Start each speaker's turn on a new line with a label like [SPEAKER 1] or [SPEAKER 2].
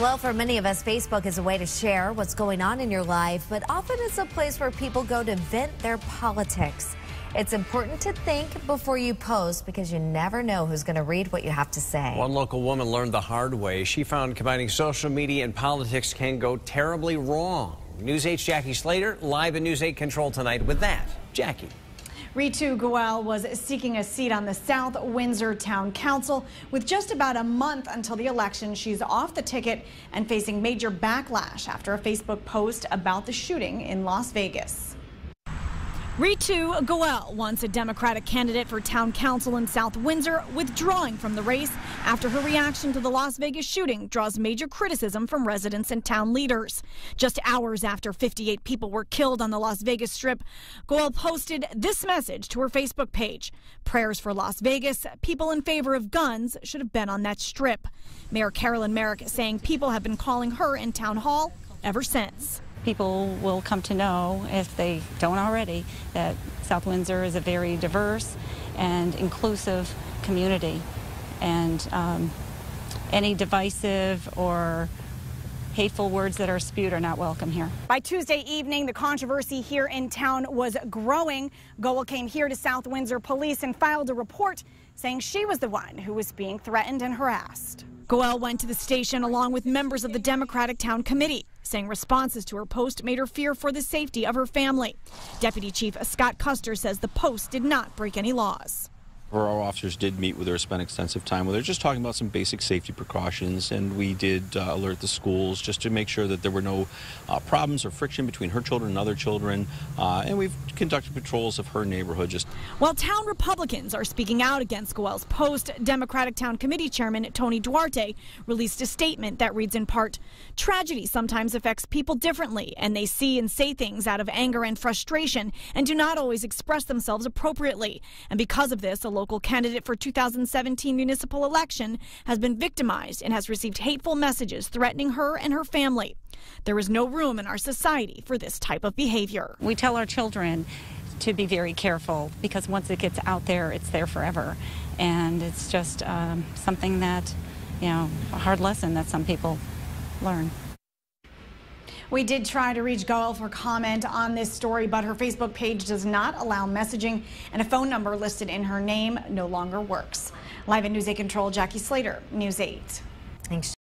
[SPEAKER 1] Well, for many of us, Facebook is a way to share what's going on in your life, but often it's a place where people go to vent their politics. It's important to think before you post because you never know who's going to read what you have to say.
[SPEAKER 2] One local woman learned the hard way. She found combining social media and politics can go terribly wrong. News 8's Jackie Slater live in News 8 Control tonight with that. Jackie.
[SPEAKER 3] Ritu Goel was seeking a seat on the South Windsor Town Council. With just about a month until the election, she's off the ticket and facing major backlash after a Facebook post about the shooting in Las Vegas. Ritu Goel, once a Democratic candidate for town council in South Windsor, withdrawing from the race after her reaction to the Las Vegas shooting draws major criticism from residents and town leaders. Just hours after 58 people were killed on the Las Vegas Strip, Goel posted this message to her Facebook page Prayers for Las Vegas. People in favor of guns should have been on that strip. Mayor Carolyn Merrick saying people have been calling her in town hall ever since
[SPEAKER 4] people will come to know, if they don't already, that South Windsor is a very diverse and inclusive community. And um, any divisive or hateful words that are spewed are not welcome here. By Tuesday evening, the controversy here in town was growing. Goel came here to South Windsor Police and filed a report saying she was the one who was being threatened and harassed. Goel went to the station along with members of the Democratic Town Committee, saying responses to her post made her fear for the safety of her family. Deputy Chief Scott Custer says the post did not break any laws.
[SPEAKER 5] Our officers did meet with her, spent extensive time with her, just talking about some basic safety precautions, and we did uh, alert the schools just to make sure that there were no uh, problems or friction between her children and other children. Uh, and we've conducted patrols of her neighborhood. Just
[SPEAKER 3] while town Republicans are speaking out against Goel's post, Democratic Town Committee Chairman Tony Duarte released a statement that reads in part: "Tragedy sometimes affects people differently, and they see and say things out of anger and frustration, and do not always express themselves appropriately. And because of this, a local candidate for 2017 municipal election, has been victimized and has received hateful messages threatening her and her family. There is no room in our society for this type of behavior.
[SPEAKER 4] We tell our children to be very careful because once it gets out there, it's there forever. And it's just um, something that, you know, a hard lesson that some people learn.
[SPEAKER 3] We did try to reach Goel for comment on this story, but her Facebook page does not allow messaging, and a phone number listed in her name no longer works. Live in News 8 Control, Jackie Slater, News 8.
[SPEAKER 1] Thanks.